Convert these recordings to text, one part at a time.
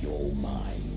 your mind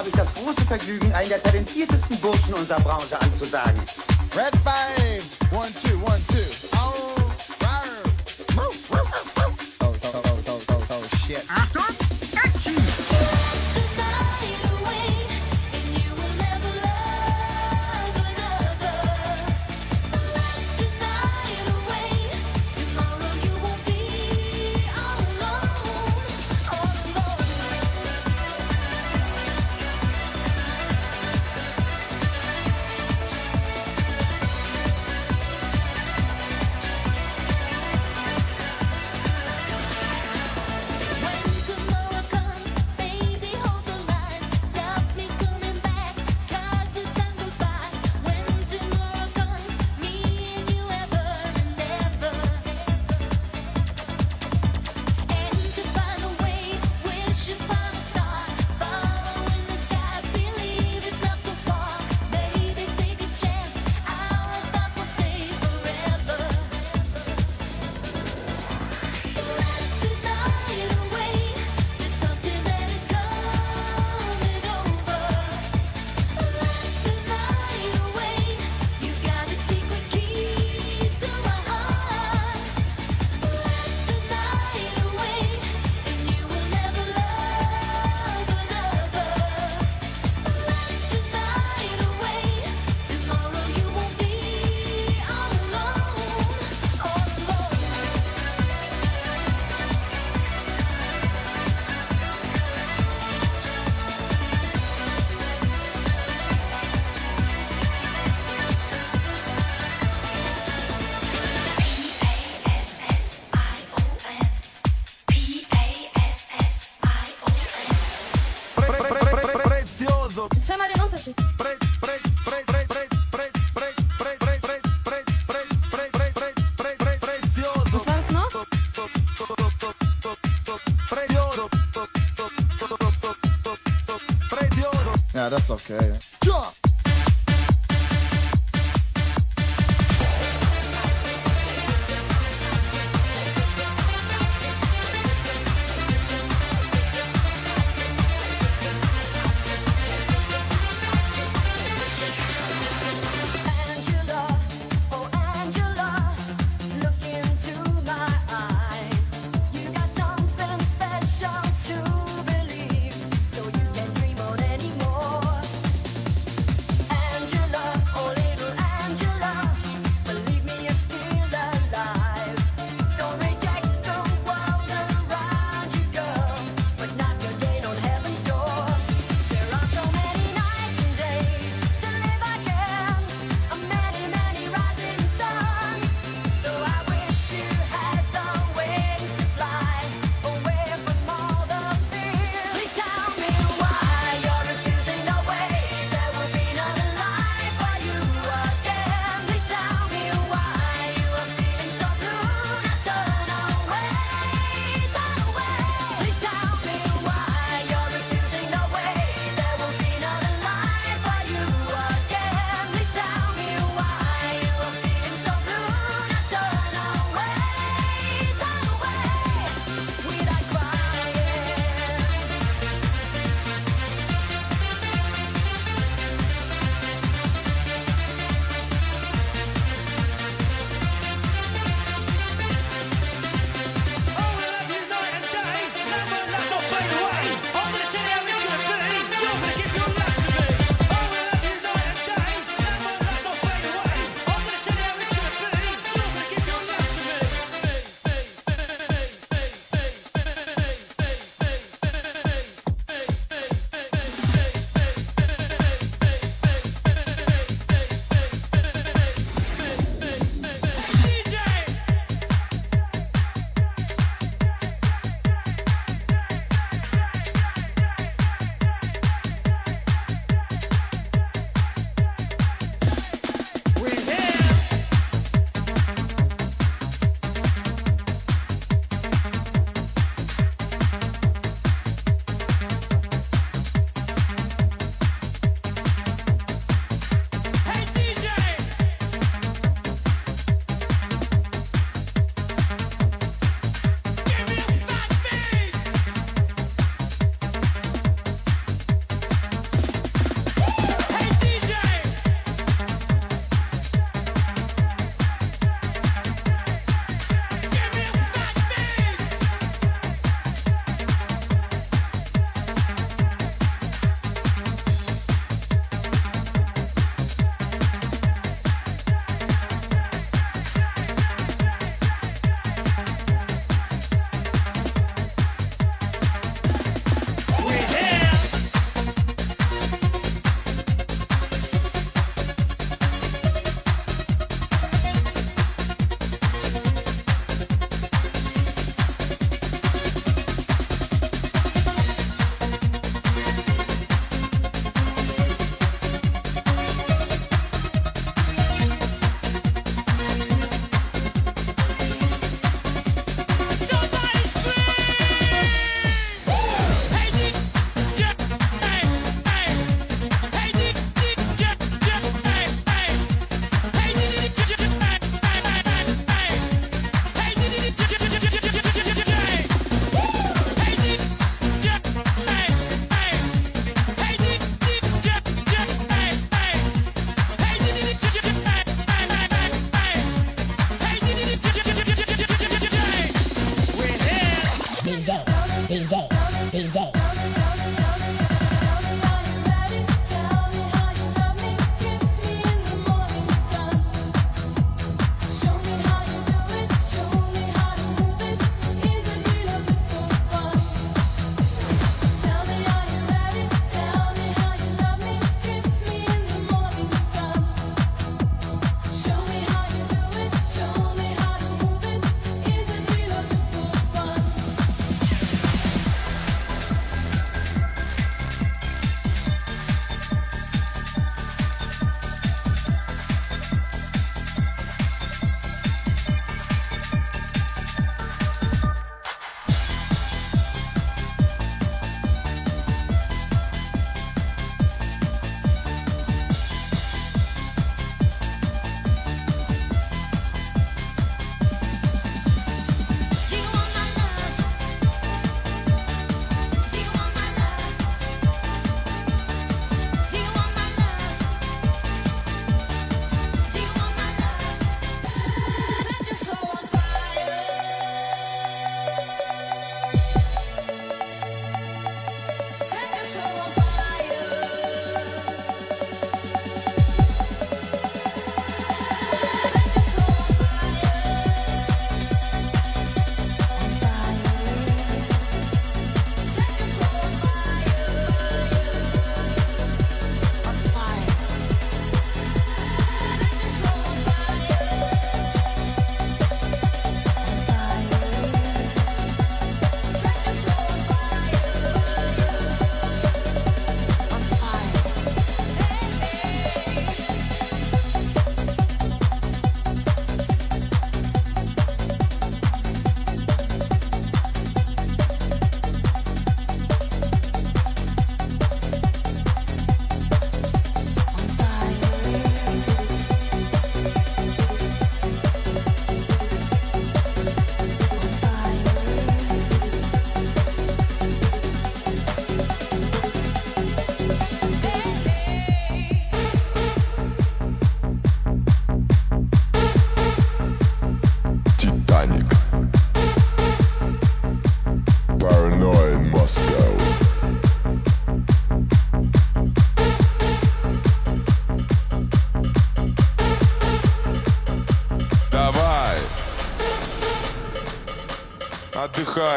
habe ich das große Vergnügen, einen der talentiertesten Burschen unserer Branche anzusagen. Red Five, one, two.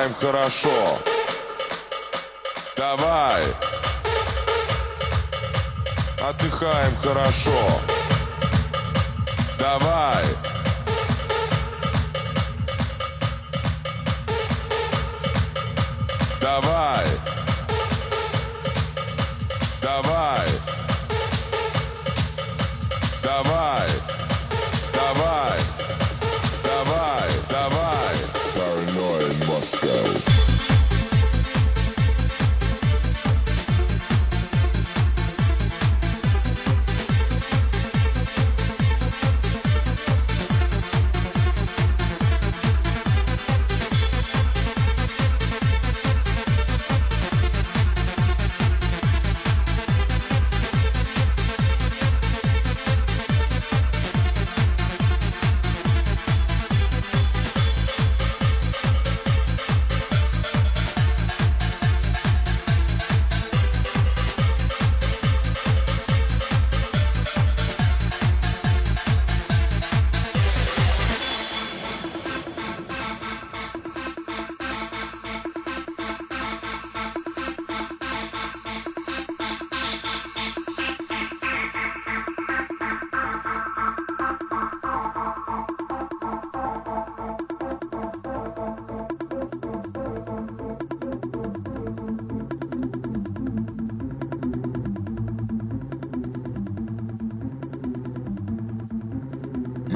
Отдыхаем хорошо. Давай. Отдыхаем хорошо. Давай.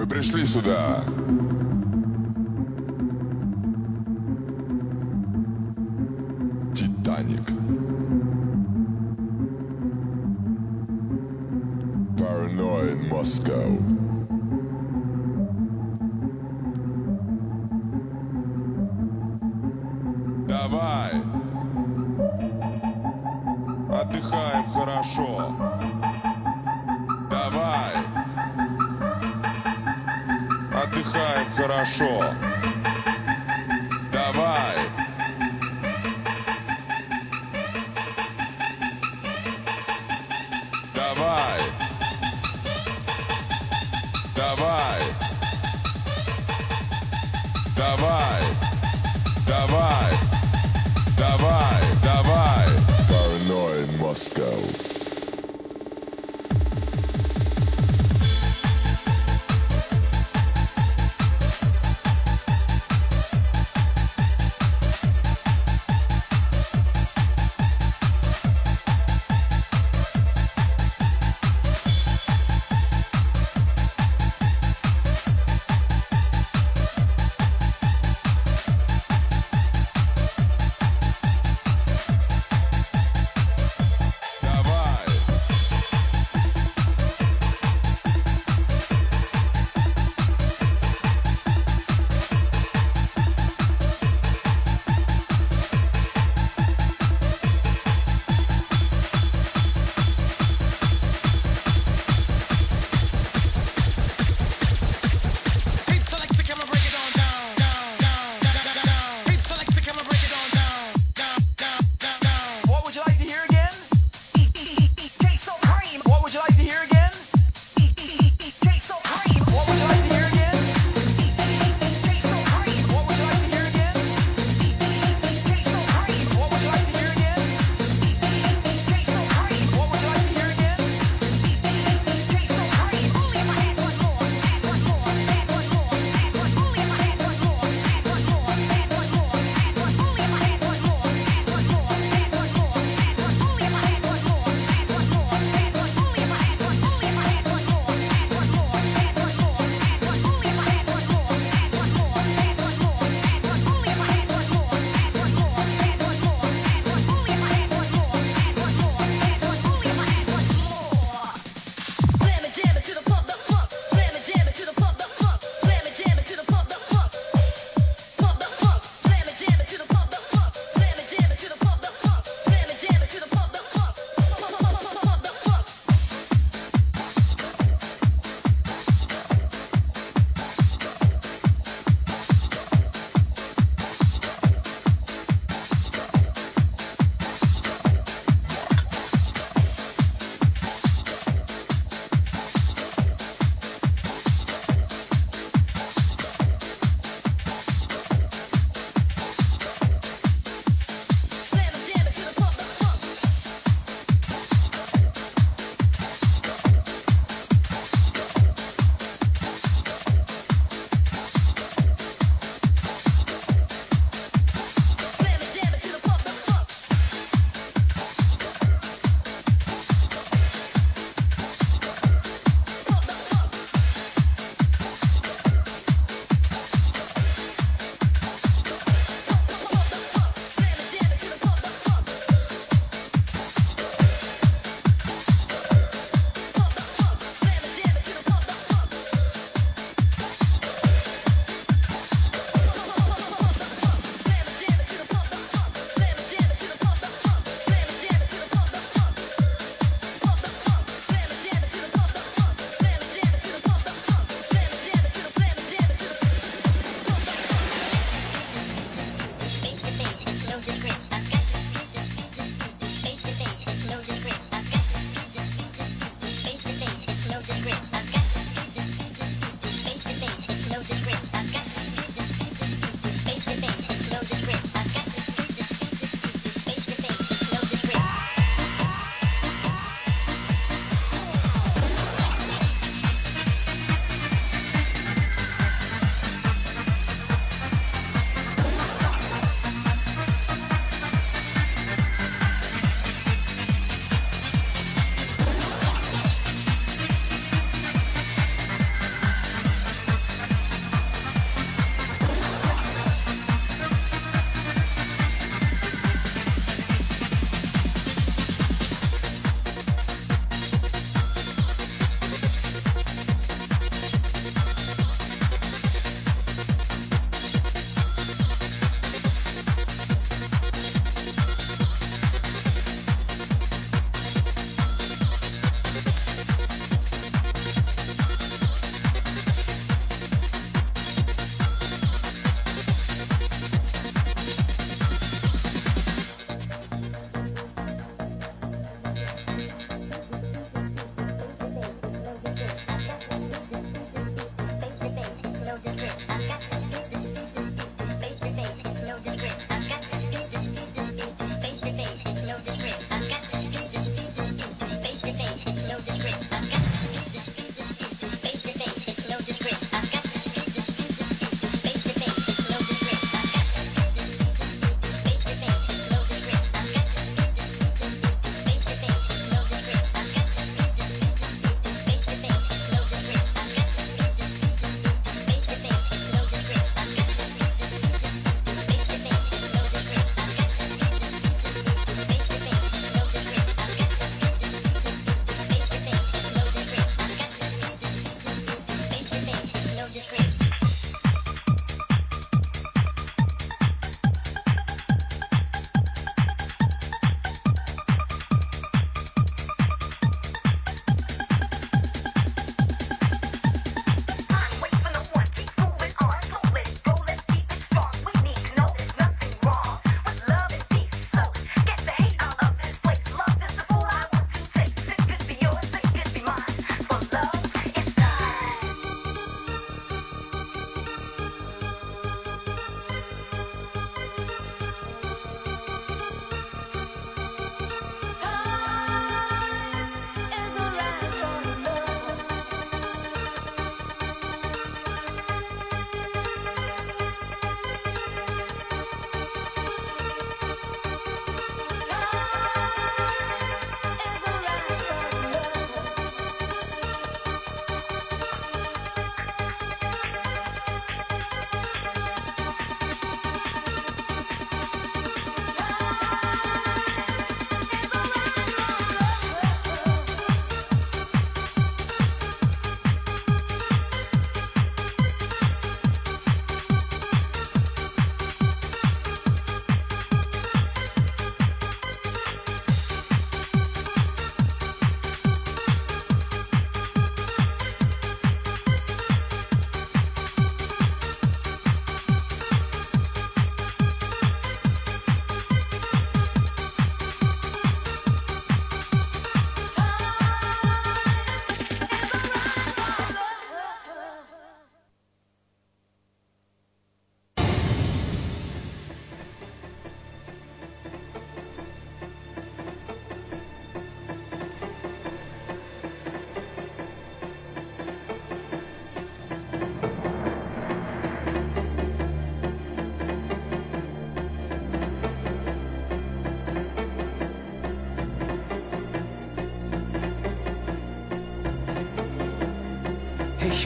Пришли сюда.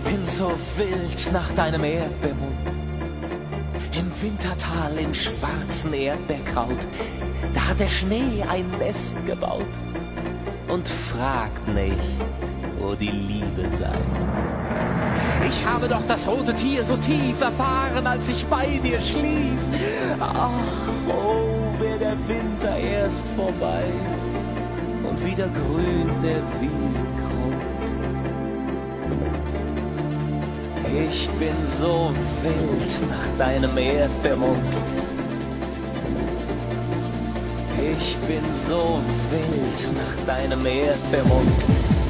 Ich bin so wild nach deinem Erdbeermund. Im Wintertal im schwarzen Erdbeerkraut, da hat der Schnee ein Nest gebaut und fragt nicht, wo die Liebe sei. Ich habe doch das rote Tier so tief erfahren, als ich bei dir schlief. Ach, oh, wär der Winter erst vorbei und wieder grün der Wiesengrund. Ich bin so wild nach deinem Erdbeermund. Ich bin so wild nach deinem Erdbeermund.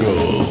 Jungle.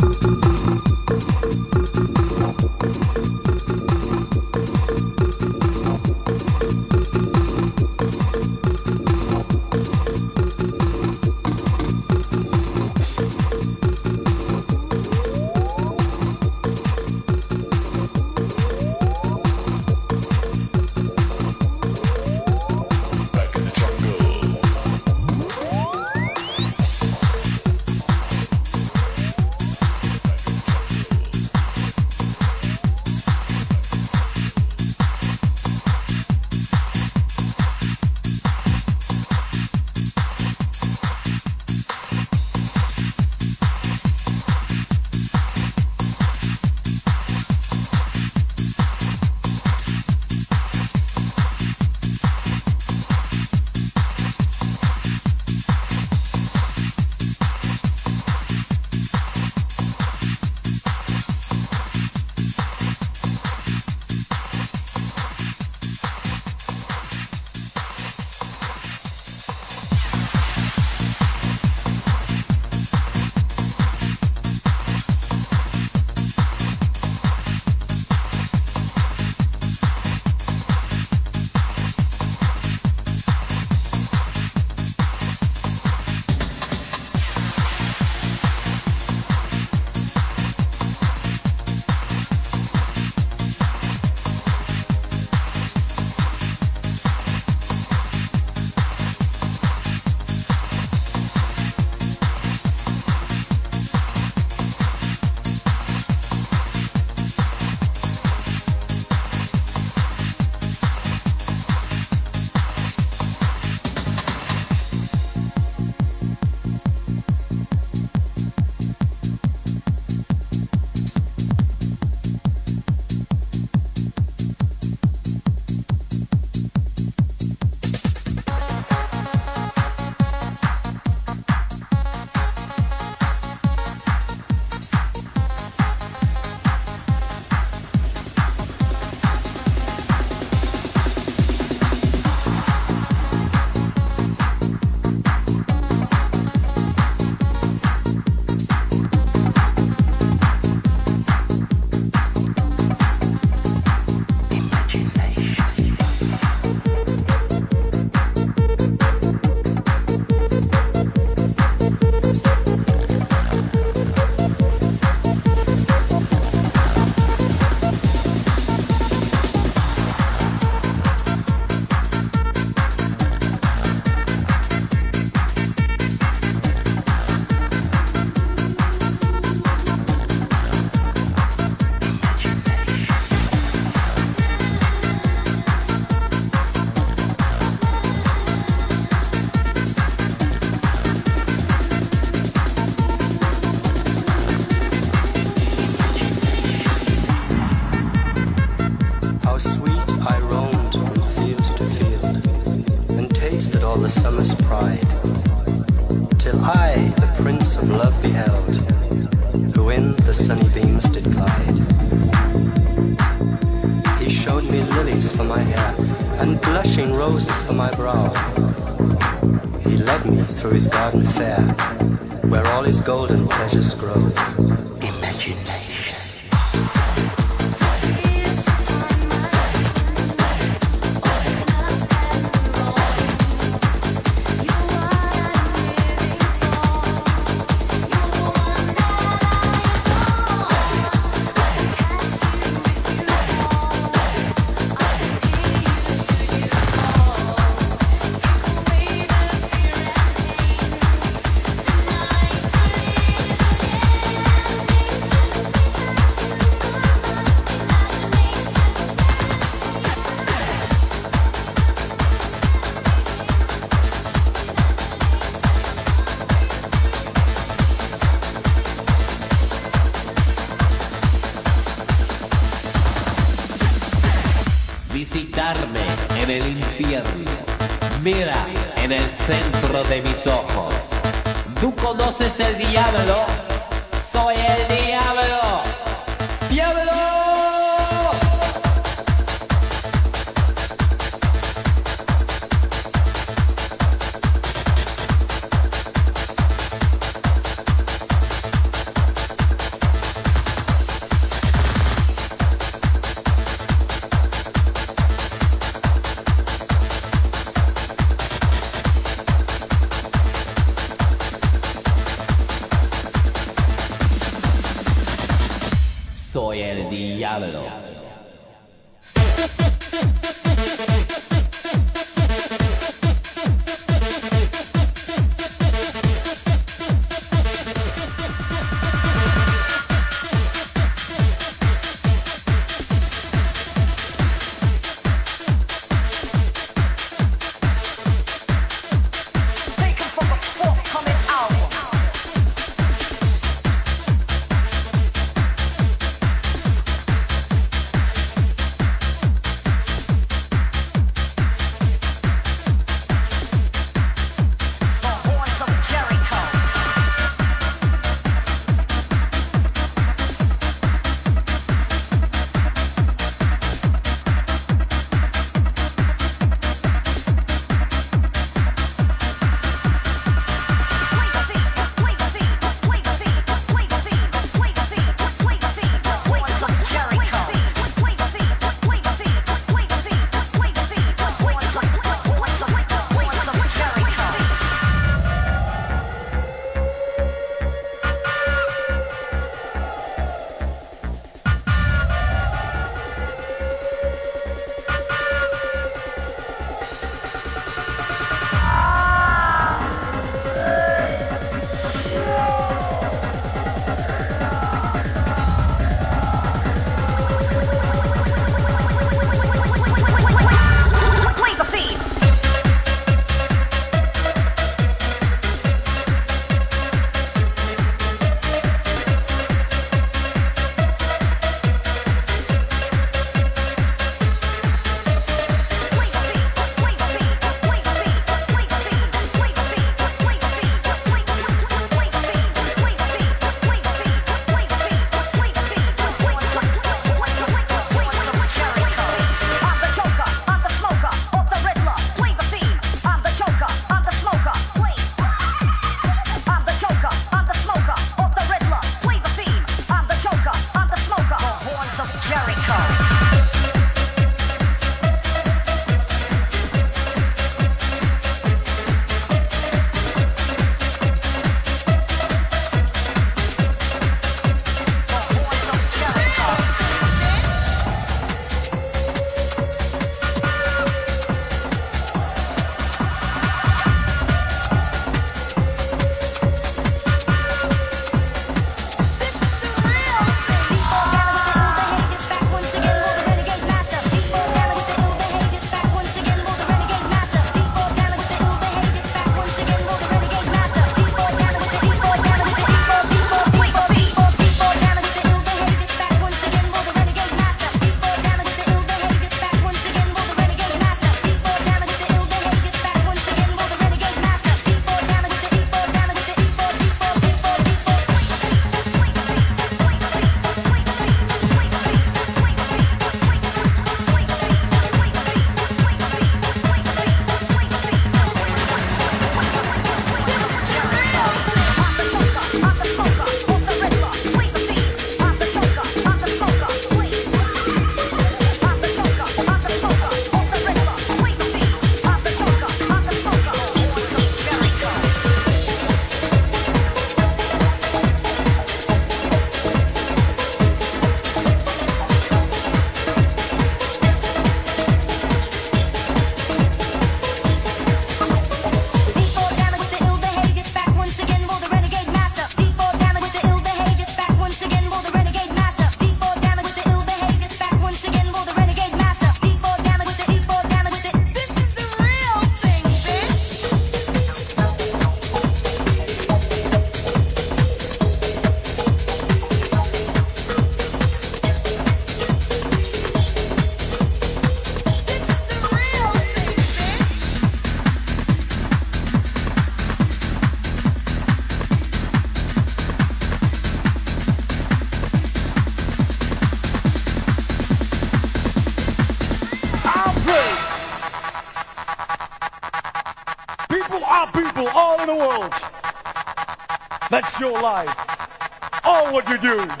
Life. All what you do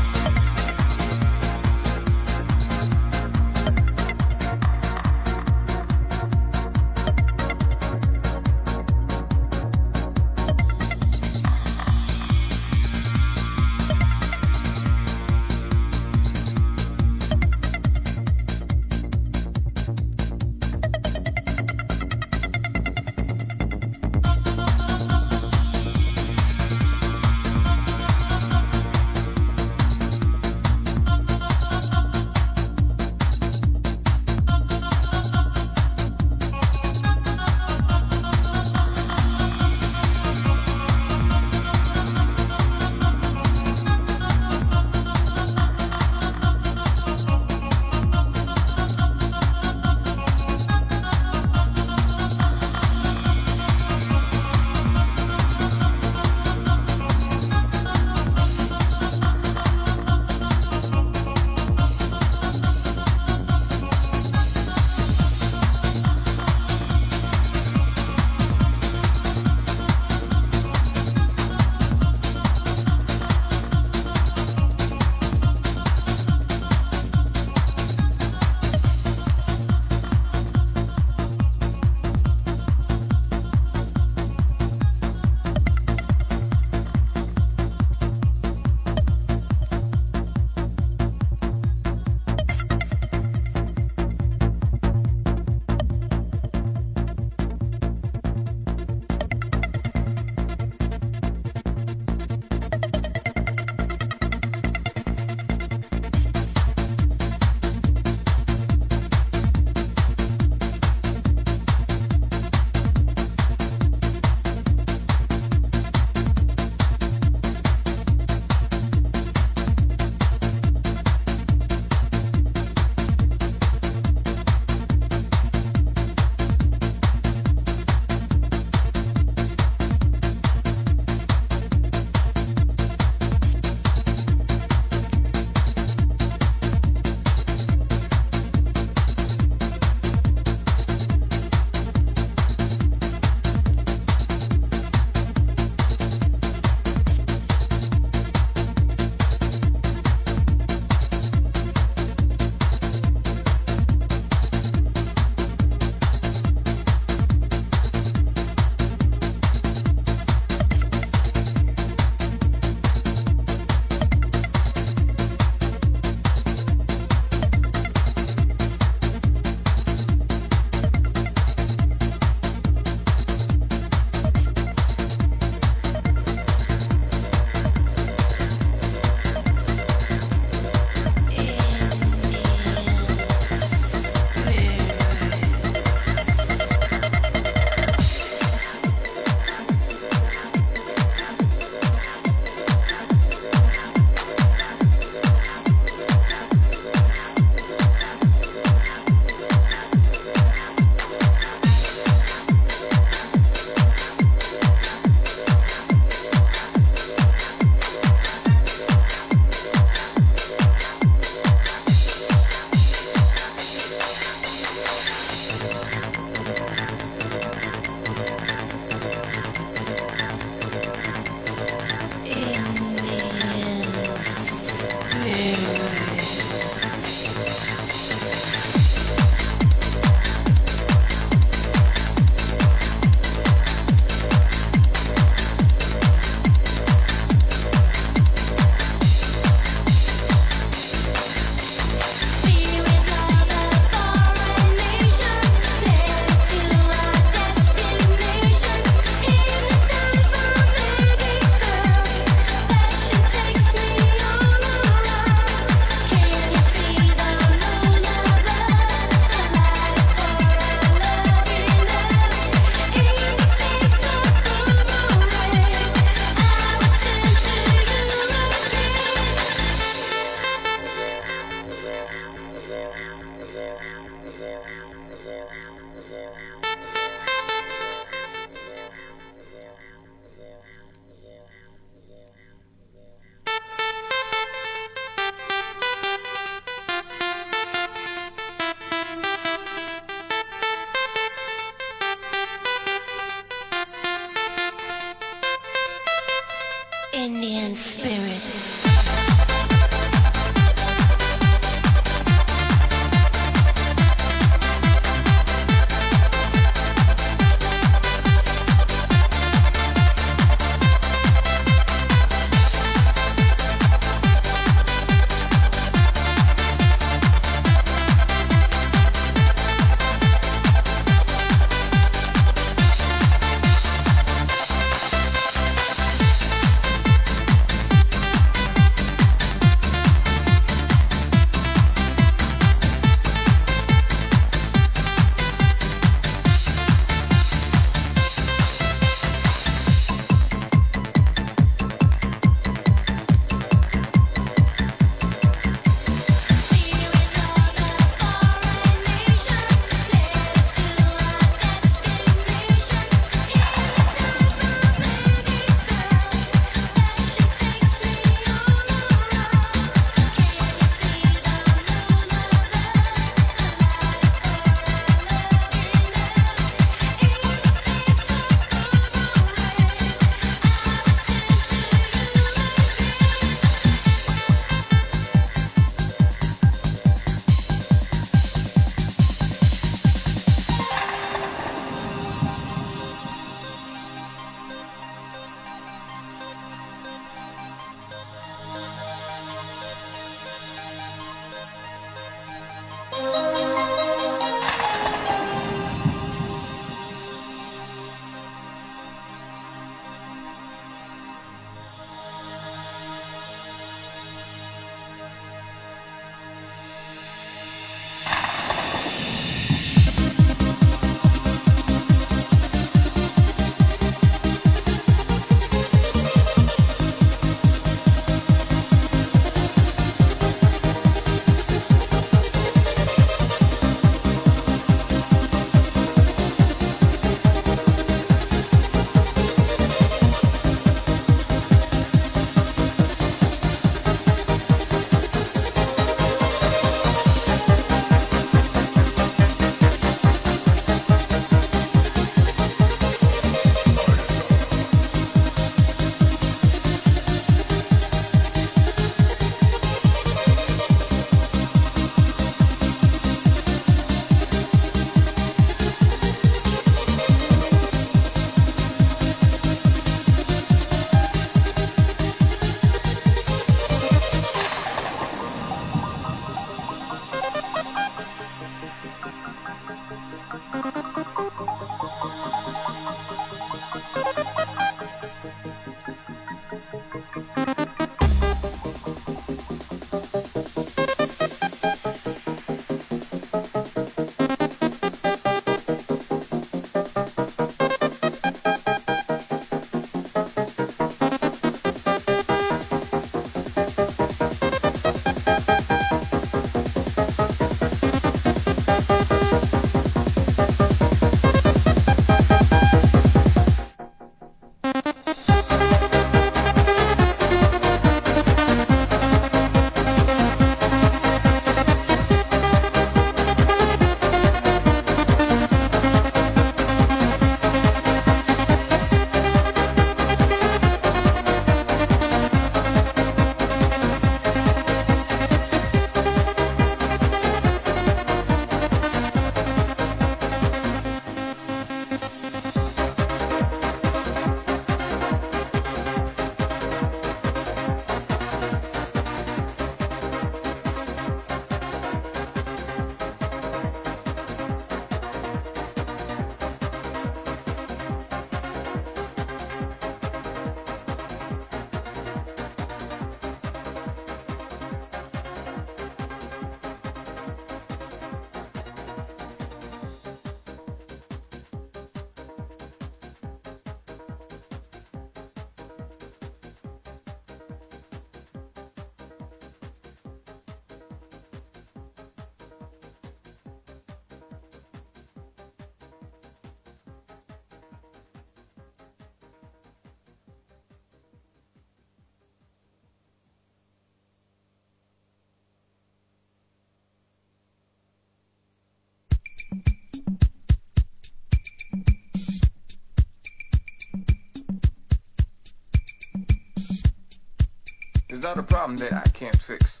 not a problem that I can't fix.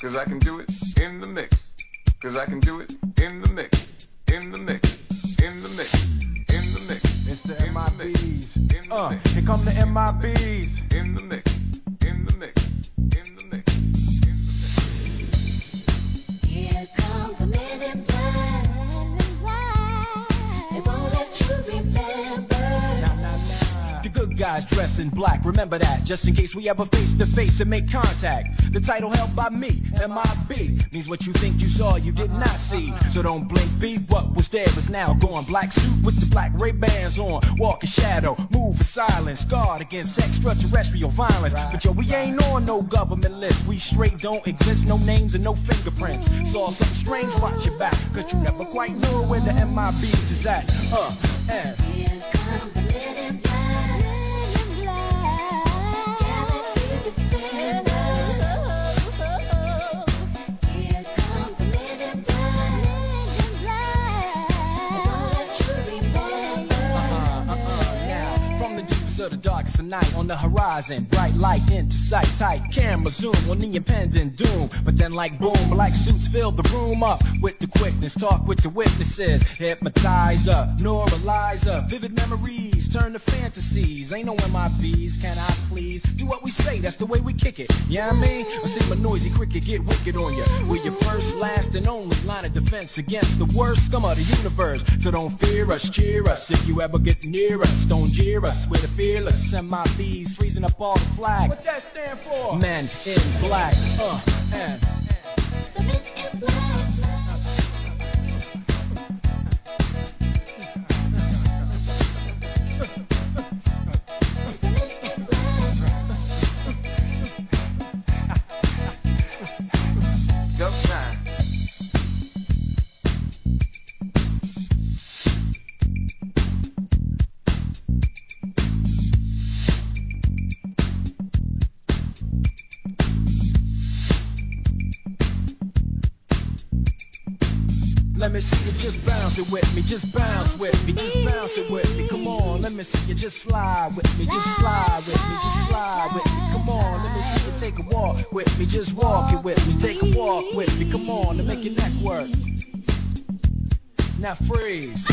Cause I can do it in the mix. Cause I can do it in the mix. In the mix. In the mix. In the mix. It's the MIBs. Uh, here come the MIBs. In the mix. Guys dress in black, remember that, just in case we ever face to face and make contact. The title held by me, MIB, means what you think you saw, you did not see. So don't blink, be what was there is now gone. Black suit with the black Ray Bans on, walk in shadow, move in silence, guard against extraterrestrial violence. But yo, we ain't on no government list, we straight don't exist, no names and no fingerprints. Saw something strange, watch your back, cause you never quite know where the MIBs is at. Uh. Of the darkest of night on the horizon, bright light into sight, tight camera zoom on the impending doom. But then, like boom, black suits fill the room up with the quickness. Talk with the witnesses, hypnotize hypnotizer, neuralizer, vivid memories turn to fantasies. Ain't no MIBs, can I please do what we say? That's the way we kick it. Yeah, you know I mean, or see my noisy cricket get wicked on you. We're your first, last, and only line of defense against the worst scum of the universe. So don't fear us, cheer us. If you ever get near us, don't jeer us. We're the fearless MIBs, freezing up all the flag. What that stand for? Men in black, uh, and. The men in black. Just bounce it with me, just bounce with me, just bounce it with me. Come on, let me see you just slide with me, just slide with me, just slide with me. Come on, let me see you take a walk with me, just walk it with me, take a walk with me. Come on, to make your neck work. Now freeze.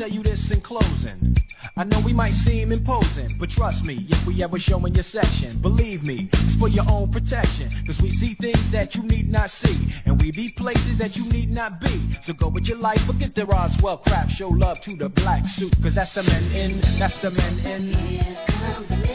Tell you this in closing. I know we might seem imposing, but trust me, if we ever show in your section, believe me, it's for your own protection. Cause we see things that you need not see, and we be places that you need not be. So go with your life, forget the Roswell crap, show love to the black suit, cause that's the men in, that's the men in.